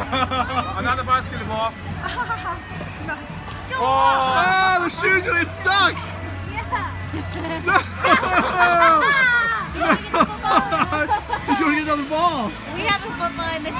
Another basketball. Oh. Go. Oh, the shoes are stuck. Yeah. No. no. Did you want to get another ball? We have a football in the